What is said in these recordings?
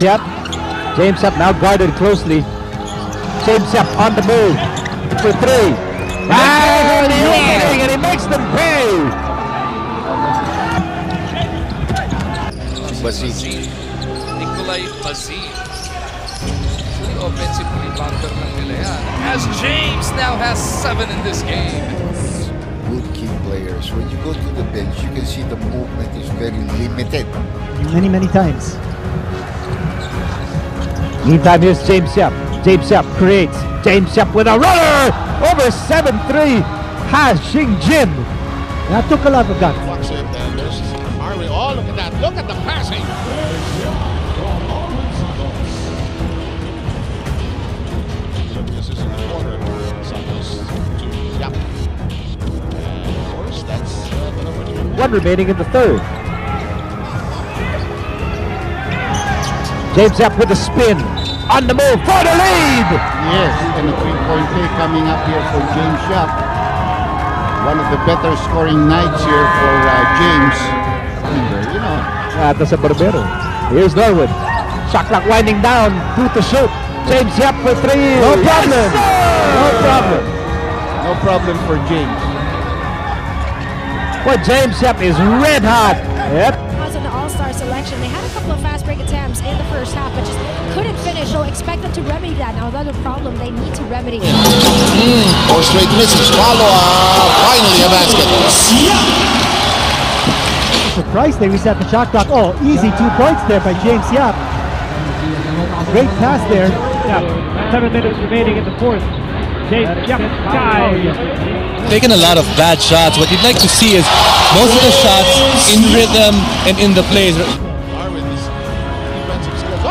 Yep. James Yap now guarded closely. James Yap on the move for three. Ah, the and he makes them pay. Bazin. Nikolay Bazin. Actually, offensive rebounder lang nila. As James now has seven in this game. good key players. When you go to the bench, you can see the movement is very limited. Many, many times. Meantime, here's James Yap. James Yap creates. James Yap with a runner over 7-3. Ha Xing Jin. That took a lot of guts. Watch it, and there's Harvey. Oh, look at that. Look at the passing. This is in the corner. Santos to Yap. Of course, that's the number two. One remaining in the third. James Yap with a spin. On the move for the lead. Yes, and a three-point play coming up here for James Yap. One of the better scoring nights here for uh, James. You know, Ata sa Barbero. Here's Norwood. Shot clock winding down. Two to shoot. James Yap for three. No problem. No problem. no problem for James. Well, James Yap is red hot. Yep. was an all-star selection. They had a couple of fast break attempts in the first half, but just couldn't finish. So expect them to remedy that. Now another problem they need to remedy. Hmm. Four straight misses. Follow up. Finally a basket. Surprised they reset the shot clock. Oh, easy two points there by James Yap. Great pass there. Yeah. Seven minutes remaining in the fourth. James Yap dive. taken a lot of bad shots. What you'd like to see is most of the shots in rhythm and in the plays.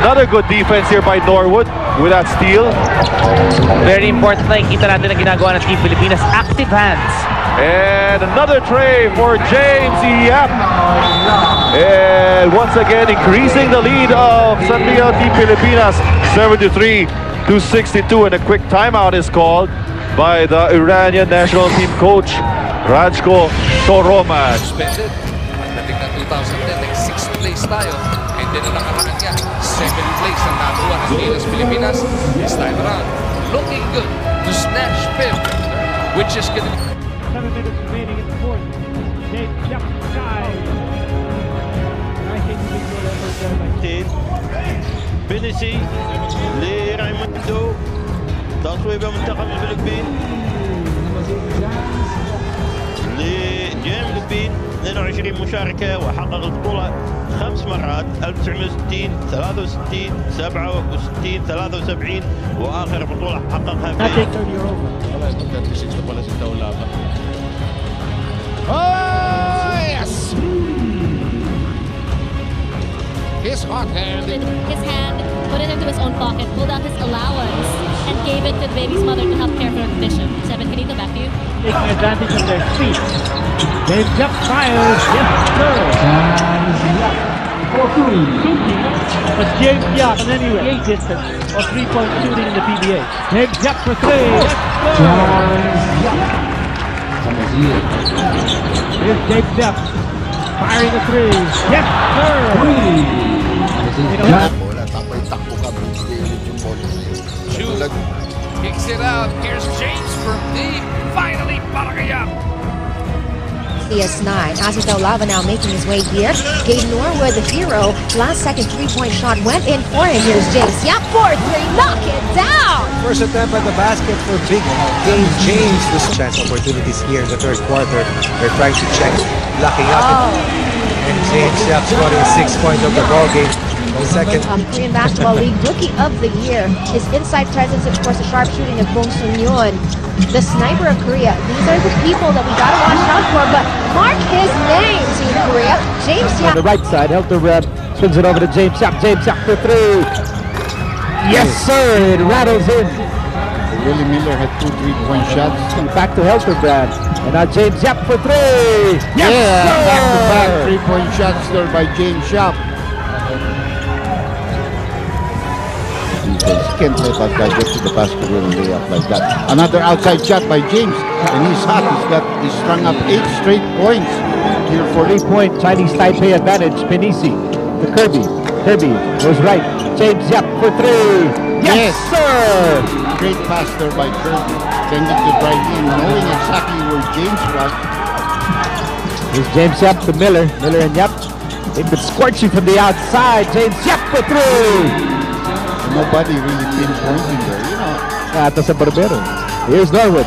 Another good defense here by Norwood with that steal. Very important na nakikita natin na ginagawa ng Team Pilipinas. Active hands. And another tray for James Yap. And once again, increasing the lead of Sanrio Team Pilipinas, 73 to 62. And a quick timeout is called by the Iranian national team coach, Rajko Toroman. Suspended. Pagdating ng 2010, like sixth place tayo. And then ang nakaraan niya, seventh place ang nakuha ng Venus Pilipinas. This time around, looking good to snatch fifth, which is gonna be Seven minutes remaining in the fourth. There by بنسي لرايموندو تصويبه منتخب الفلبين لجيم الفلبين 22 مشاركة وحقق البطولة خمس مرات 1960 63 67 73 وآخر بطولة حققها في Let's look at this. Ito pala si Taulaba. Oh, yes! His hot hand. His hand, put it into his own pocket, pulled out his allowance, and gave it to the baby's mother to help care for her condition. Seven, can back to you? Taking advantage of their speed. James Yap fires. Yes, sir. but James Yap, and anyway, eight distance of three-point shooting in the PBA. James Yap for three. Yes, sir. Here's James Yap firing a three. Yes, sir. You know, Bola, takbo-takbo ka, hindi ulit yung bola sa'yo. Shoot. Tulad, Kicks it out. Here's James from deep. Finally, Paragayap. CS9. Asi Taulava now making his way here. Gabe Norwood, the hero. Last second three-point shot went in for him. Here's James. Yep, 4-3. Knock it down. First attempt at the basket for Big Game James. This chance opportunities here in the third quarter. They're trying to check, blocking up. Oh. And James Yap scoring six points of the ball game. The second. Um, Korean Basketball League Rookie of the Year. His inside presence, of course, the sharp shooting of Bong Sun Yoon. The sniper of Korea. These are the people that we gotta watch out for. But mark his name, Team Korea. James On Yap. the right side, Helterbrand swings it over to James Yap. James Yap for three. Yes, sir. It rattles in. Willie Miller had two three-point shots. Back to Helterbrand. And now James Yap for three. Yes, yeah, sir. back-to-back three-point shots there by James Sharp. Can't let that guy get to the basket and lay up like that. Another outside shot by James, and he's hot. He's got he's strung up eight straight points here for Three-point Chinese Taipei advantage. Penisi to Kirby. Kirby goes right. James Yap for three. Yes, sir. Great pass there by Kirby, sending to drive in, knowing exactly where James was. Here's James Yap to Miller. Miller and Yap. They've been scorching from the outside. James Yap for three. Nobody really pinpointing there, you know. Ah, ito sa Barbero. Here's Norwood.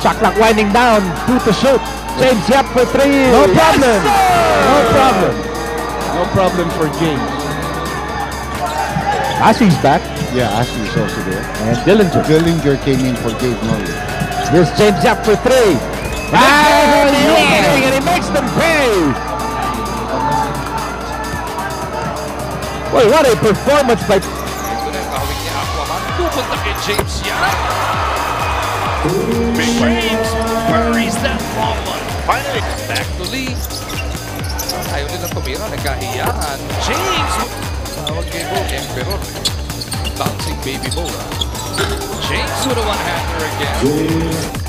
Shot clock winding down. Two to shoot. James Yap for three. No problem. no problem. No problem for James. Ashley's back. Yeah, Ashley is also there. And Dillinger. Dillinger came in for Gabe Norwood. Here's James Yap for three. Ah, yeah. and he makes them pay. Boy, what a performance by Kay James Yap. Big James buries that long one. Finally, back to Lee. Ayaw nila tumira, nagkahiyahan. James! Tawag kay Bo, Emperor. Bouncing baby Bo. ah. James with a one-hander again.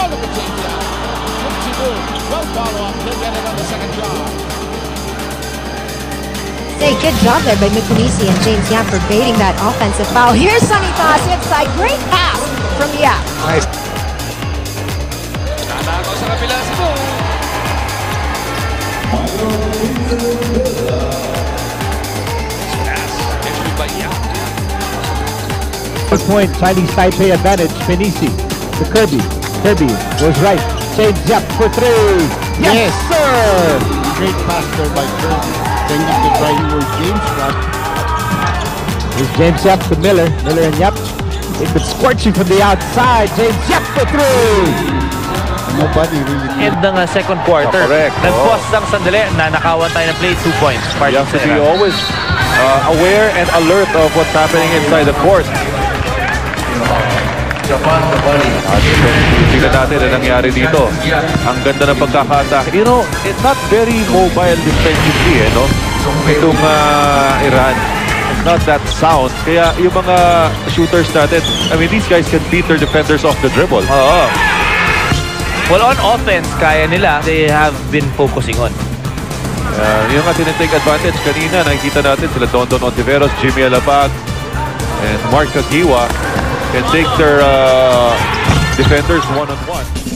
Defensive skills. Look at James Yap. Whoopsie follow up. He'll get it on the second job. Say, good job there by Mikunisi and James Yap for baiting that offensive foul. Here's Sunny Toss inside. Great pass from Yap. Nice. Nanakaw sa kabila si Bo. Pass. Entry by Yap. Good point, Chinese Taipei advantage. Penisi to Kirby. Kirby was right. James Yap for three. Yes, sir. Great pass there by Kirby, sending to drive where James was. Here's James Yap to Miller. Miller and Yap. They've been scorching from the outside. James Yap for three. Nobody really End ng uh, second quarter. Oh, correct. Nag-pause lang sandali. Nanakawan tayo ng play. Two points. Part You have to sa be always uh, aware and alert of what's happening inside the court. At tingnan natin ang nangyari dito. Ang ganda ng pagkaka-attack. You know, it's not very mobile defensively, eh, no? Itong uh, Iran. It's not that sound. Kaya yung mga shooters natin, I mean, these guys can beat their defenders off the dribble. Oo. Well, on offense, kaya nila. They have been focusing on. Uh, yung nga tinitake advantage kanina, nakikita natin sila Dondon Ontiveros, Jimmy Alabag, and Mark Kagiwa can take their uh, defenders one-on-one.